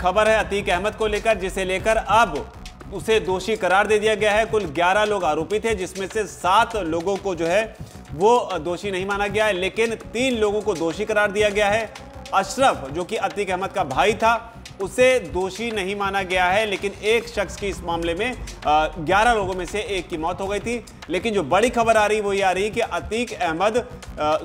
खबर है अतीक अहमद को लेकर, जिसे लेकर अब उसे दोषी करार दे दिया गया है। कुल 11 लोग आरोपी थे, जिसमें से सात लोगों को जो है, वो दोषी नहीं माना गया है, लेकिन तीन लोगों को दोषी करार दिया गया है। अशरफ, जो कि अतीक अहमद का भाई था, उसे दोषी नहीं माना गया है, लेकिन एक शख्स की इस मामले में ग्यारह लोगों में से एक की मौत हो गई थी। लेकिन जो बड़ी खबर आ रही वो ये आ रही कि अतीक अहमद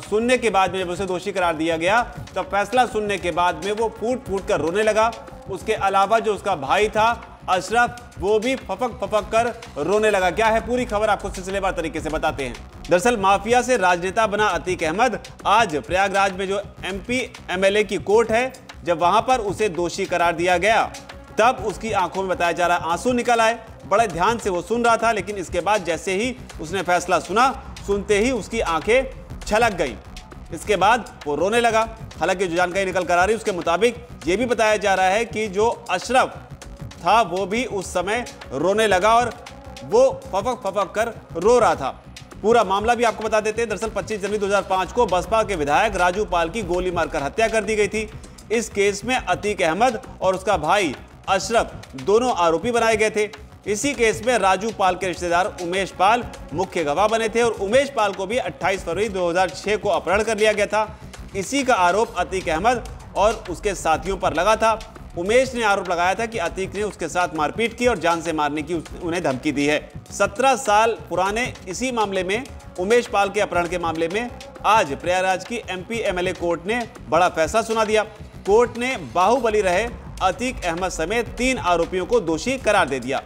सुनने के बाद में जब उसे दोषी करार दिया गया तो फैसला सुनने के बाद में वो फूट फूट कर रोने लगा। उसके अलावा जो उसका भाई था, अशरफ, वो भी फपक फपक कर रोने लगा। क्या है पूरी खबर आपको सिलसिलेवार तरीके से बताते हैं। दरअसल माफिया से राजनेता बना अतीक अहमद, आज प्रयागराज में जो एमपी एमएलए की कोर्ट है, जब वहाँ पर उसे दोषी करार दिया गया, तब उसकी आँखों में बताया जा रहा आँसू निकल आए। बड़े ध्यान से वो सुन रहा था, लेकिन इसके बाद जैसे ही उसने फैसला सुना, सुनते ही उसकी आँखें छलक गई। इसके बाद वो रोने लगा। हालाँकि जो जानकारी निकल कर आ रही उसके मुताबिक ये भी बताया जा रहा है कि जो अशरफ था, वो भी उस समय रोने लगा और वो फपक फपक कर रो रहा था। पूरा मामला भी आपको बता देते हैं। दरअसल 25 जनवरी 2005 को बसपा के विधायक राजू पाल की गोली मारकर हत्या कर दी गई थी। इस केस में अतीक अहमद और उसका भाई अशरफ दोनों आरोपी बनाए गए थे। इसी केस में राजू पाल के रिश्तेदार उमेश पाल मुख्य गवाह बने थे और उमेश पाल को भी 28 फरवरी 2006 को अपहरण कर लिया गया था। इसी का आरोप अतीक अहमद और उसके साथियों पर लगा था। उमेश ने आरोप लगाया था कि अतीक ने उसके साथ मारपीट की और जान से मारने की उन्हें धमकी दी है। सत्रह साल पुराने इसी मामले में उमेश पाल के अपहरण के मामले में आज प्रयागराज की एमपी एमएलए कोर्ट ने बड़ा फैसला सुना दिया। कोर्ट ने बाहुबली रहे अतीक अहमद समेत तीन आरोपियों को दोषी करार दे दिया।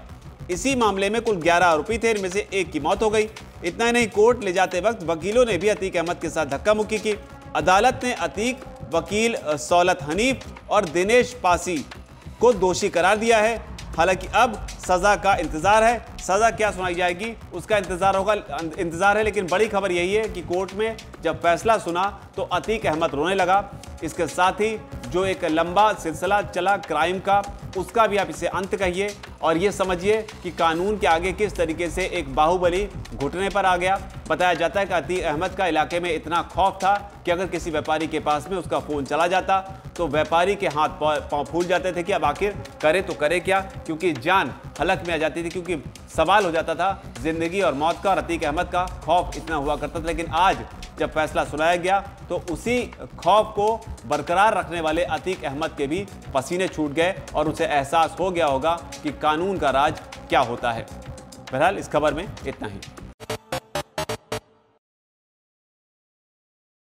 इसी मामले में कुल 11 आरोपी थे, इनमें से एक की मौत हो गई। इतना ही नहीं, कोर्ट ले जाते वक्त वकीलों ने भी अतीक अहमद के साथ धक्का मुक्की की। अदालत ने अतीक वकील सौलत हनीफ और दिनेश पासी को दोषी करार दिया है। हालाँकि अब सज़ा का इंतज़ार है। सज़ा क्या सुनाई जाएगी, उसका इंतज़ार होगा, इंतज़ार है, लेकिन बड़ी खबर यही है कि कोर्ट में जब फैसला सुना तो अतीक अहमद रोने लगा। इसके साथ ही जो एक लंबा सिलसिला चला क्राइम का, उसका भी आप इसे अंत कहिए। और ये समझिए कि कानून के आगे किस तरीके से एक बाहुबली घुटने पर आ गया। बताया जाता है कि अतीक अहमद का इलाके में इतना खौफ था कि अगर किसी व्यापारी के पास में उसका फ़ोन चला जाता तो व्यापारी के हाथ पाँव फूल जाते थे कि अब आखिर करे तो करे क्या? क्योंकि जान हलक में आ जाती थी, क्योंकि सवाल हो जाता था ज़िंदगी और मौत का और अतीक अहमद का खौफ इतना हुआ करता था। लेकिन आज जब फैसला सुनाया गया तो उसी खौफ को बरकरार रखने वाले अतीक अहमद के भी पसीने छूट गए और उसे एहसास हो गया होगा कि कानून का राज क्या होता है। बहरहाल, इस खबर में इतना ही।